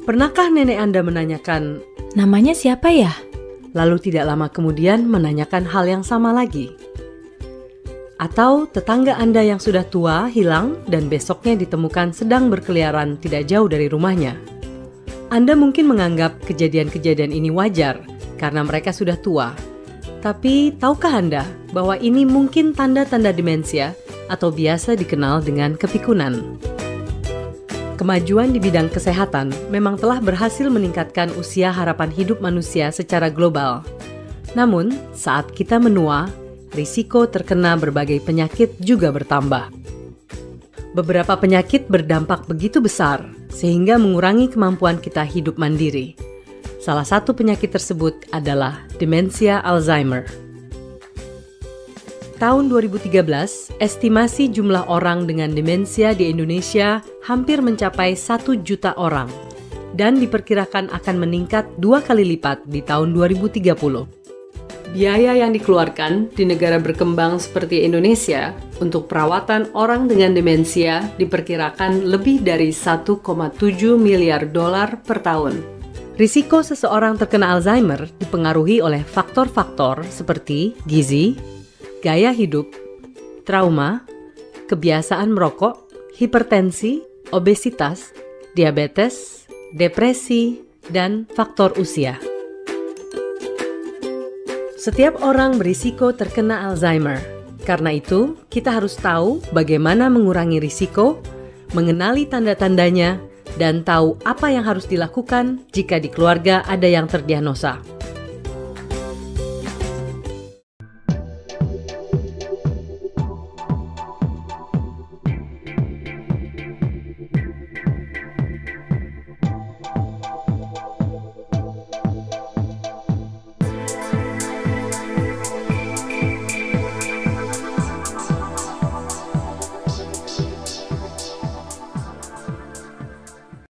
Pernahkah nenek Anda menanyakan, Namanya siapa ya? lalu tidak lama kemudian menanyakan hal yang sama lagi? Atau tetangga Anda yang sudah tua hilang dan besoknya ditemukan sedang berkeliaran tidak jauh dari rumahnya? Anda mungkin menganggap kejadian-kejadian ini wajar karena mereka sudah tua. Tapi tahukah Anda bahwa ini mungkin tanda-tanda demensia atau biasa dikenal dengan kepikunan? Kemajuan di bidang kesehatan memang telah berhasil meningkatkan usia harapan hidup manusia secara global. Namun, saat kita menua, risiko terkena berbagai penyakit juga bertambah. Beberapa penyakit berdampak begitu besar sehingga mengurangi kemampuan kita hidup mandiri. Salah satu penyakit tersebut adalah demensia Alzheimer. Tahun 2013, estimasi jumlah orang dengan demensia di Indonesia hampir mencapai 1 juta orang dan diperkirakan akan meningkat dua kali lipat di tahun 2030. Biaya yang dikeluarkan di negara berkembang seperti Indonesia untuk perawatan orang dengan demensia diperkirakan lebih dari 1,7 miliar dolar per tahun. Risiko seseorang terkena Alzheimer dipengaruhi oleh faktor-faktor seperti gizi, gaya hidup, trauma, kebiasaan merokok, hipertensi, obesitas, diabetes, depresi, dan faktor usia. Setiap orang berisiko terkena Alzheimer. Karena itu, kita harus tahu bagaimana mengurangi risiko, mengenali tanda-tandanya, dan tahu apa yang harus dilakukan jika di keluarga ada yang terdiagnosa.